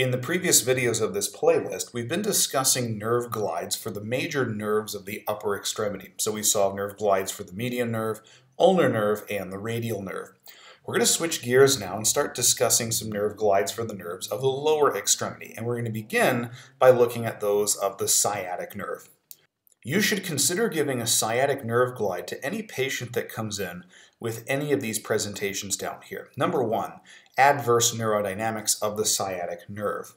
In the previous videos of this playlist, we've been discussing nerve glides for the major nerves of the upper extremity. So we saw nerve glides for the median nerve, ulnar nerve, and the radial nerve. We're going to switch gears now and start discussing some nerve glides for the nerves of the lower extremity. And we're going to begin by looking at those of the sciatic nerve. You should consider giving a sciatic nerve glide to any patient that comes in with any of these presentations down here. Number one, adverse neurodynamics of the sciatic nerve.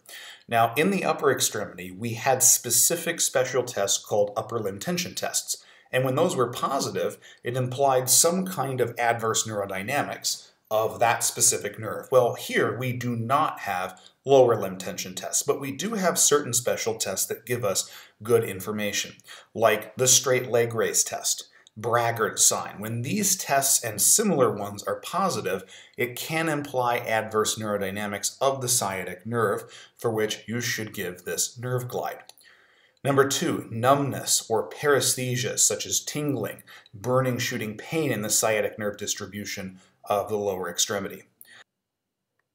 Now, in the upper extremity, we had specific special tests called upper limb tension tests. And when those were positive, it implied some kind of adverse neurodynamics of that specific nerve. Well, here we do not have lower limb tension tests, but we do have certain special tests that give us good information, like the straight leg raise test, Bragard sign. When these tests and similar ones are positive, it can imply adverse neurodynamics of the sciatic nerve, for which you should give this nerve glide. Number two, numbness or paresthesia, such as tingling, burning, shooting pain in the sciatic nerve distribution of the lower extremity.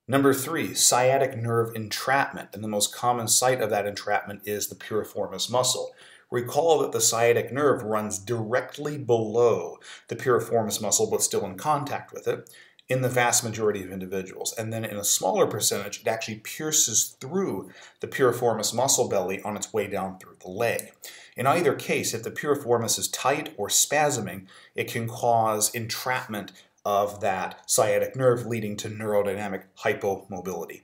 Number three, sciatic nerve entrapment, and the most common site of that entrapment is the piriformis muscle. Recall that the sciatic nerve runs directly below the piriformis muscle but still in contact with it in the vast majority of individuals. And then in a smaller percentage, it actually pierces through the piriformis muscle belly on its way down through the leg. In either case, if the piriformis is tight or spasming, it can cause entrapment of that sciatic nerve leading to neurodynamic hypomobility.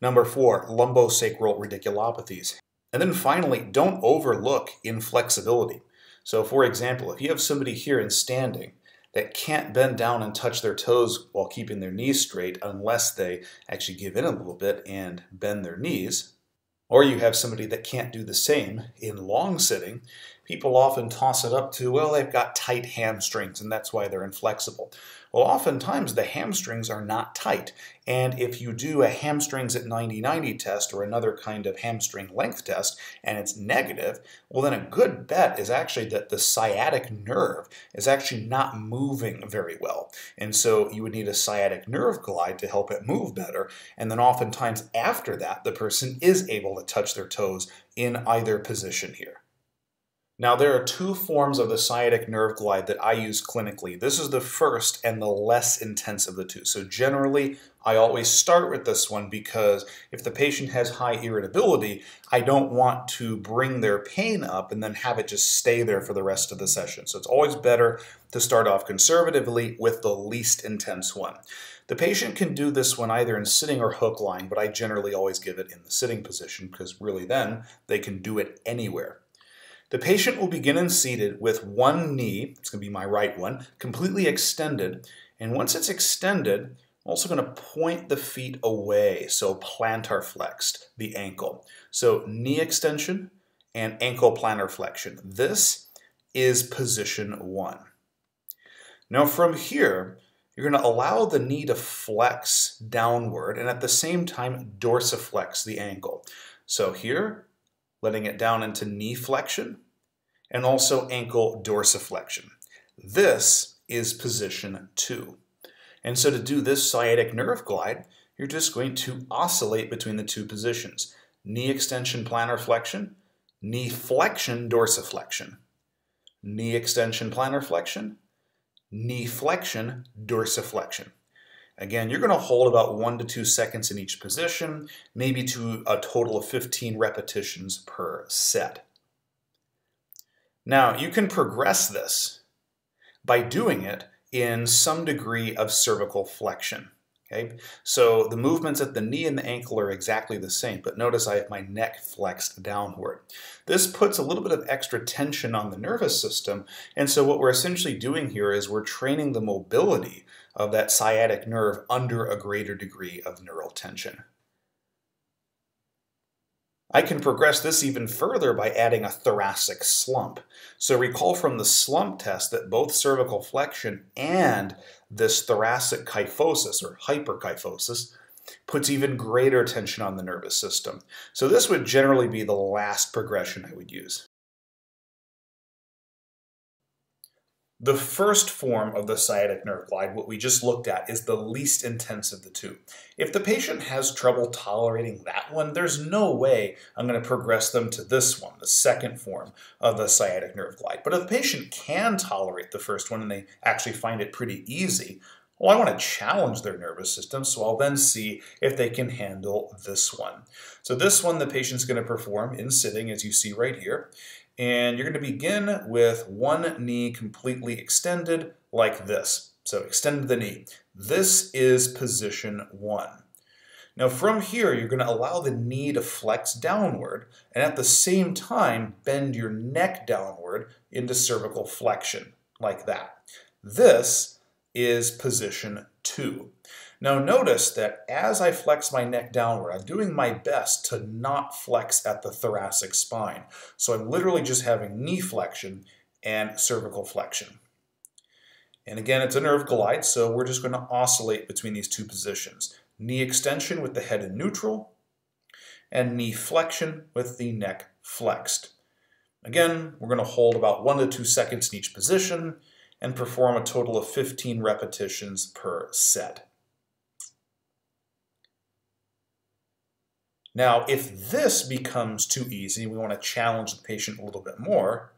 Number four, lumbosacral radiculopathies. And then finally, don't overlook inflexibility. So for example, if you have somebody here in standing that can't bend down and touch their toes while keeping their knees straight unless they actually give in a little bit and bend their knees, or you have somebody that can't do the same in long sitting, people often toss it up to, well, they've got tight hamstrings and that's why they're inflexible. Well, oftentimes the hamstrings are not tight. And if you do a hamstrings at 90-90 test or another kind of hamstring length test and it's negative, well, then a good bet is actually that the sciatic nerve is actually not moving very well. And so you would need a sciatic nerve glide to help it move better. And then oftentimes after that, the person is able to touch their toes in either position here. Now, there are two forms of the sciatic nerve glide that I use clinically. This is the first and the less intense of the two. So generally, I always start with this one because if the patient has high irritability, I don't want to bring their pain up and then have it just stay there for the rest of the session. So it's always better to start off conservatively with the least intense one. The patient can do this one either in sitting or hook lying, but I generally always give it in the sitting position because really then they can do it anywhere. The patient will begin in seated with one knee, it's going to be my right one, completely extended. And once it's extended, I'm also going to point the feet away, so plantar flexed, the ankle. So knee extension and ankle plantar flexion. This is position one. Now from here, you're going to allow the knee to flex downward and at the same time dorsiflex the ankle. So here, letting it down into knee flexion, and also ankle dorsiflexion. This is position two. And so to do this sciatic nerve glide, you're just going to oscillate between the two positions. Knee extension plantar flexion, knee flexion dorsiflexion. Knee extension plantar flexion, knee flexion dorsiflexion. Again, you're going to hold about one to two seconds in each position, maybe to a total of 15 repetitions per set. Now, you can progress this by doing it in some degree of cervical flexion. Okay? So the movements at the knee and the ankle are exactly the same, but notice I have my neck flexed downward. This puts a little bit of extra tension on the nervous system, and so what we're essentially doing here is we're training the mobility of that sciatic nerve under a greater degree of neural tension. I can progress this even further by adding a thoracic slump. So recall from the slump test that both cervical flexion and this thoracic kyphosis or hyperkyphosis puts even greater tension on the nervous system. So this would generally be the last progression I would use. The first form of the sciatic nerve glide, what we just looked at, is the least intense of the two. If the patient has trouble tolerating that one, there's no way I'm going to progress them to this one, the second form of the sciatic nerve glide. But if the patient can tolerate the first one and they actually find it pretty easy, well, I want to challenge their nervous system, so I'll then see if they can handle this one. So this one the patient's going to perform in sitting, as you see right here. And you're going to begin with one knee completely extended like this. So extend the knee. This is position one. Now from here, you're going to allow the knee to flex downward and at the same time bend your neck downward into cervical flexion like that. This is position two. Now notice that as I flex my neck downward, I'm doing my best to not flex at the thoracic spine. So I'm literally just having knee flexion and cervical flexion. And again, it's a nerve glide, so we're just going to oscillate between these two positions. Knee extension with the head in neutral, and knee flexion with the neck flexed. Again, we're going to hold about one to two seconds in each position and perform a total of 15 repetitions per set. Now, if this becomes too easy, we want to challenge the patient a little bit more,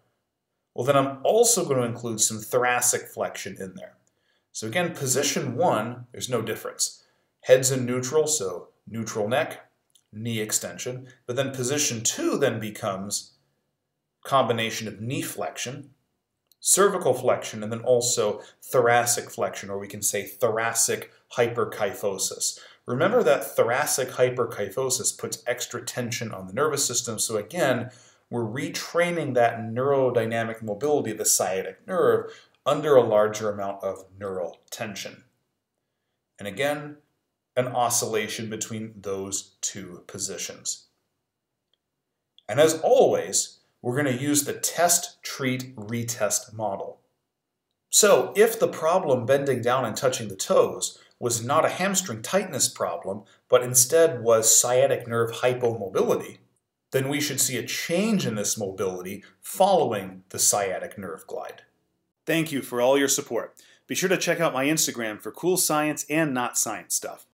well, then I'm also going to include some thoracic flexion in there. So again, position one, there's no difference. Head's in neutral, so neutral neck, knee extension. But then position two then becomes combination of knee flexion, cervical flexion, and then also thoracic flexion, or we can say thoracic hyperkyphosis. Remember that thoracic hyperkyphosis puts extra tension on the nervous system. So again, we're retraining that neurodynamic mobility of the sciatic nerve under a larger amount of neural tension. And again, an oscillation between those two positions. And as always, we're going to use the test, treat, retest model. So if the problem bending down and touching the toes was not a hamstring tightness problem, but instead was sciatic nerve hypomobility, then we should see a change in this mobility following the sciatic nerve glide. Thank you for all your support. Be sure to check out my Instagram for cool science and not science stuff.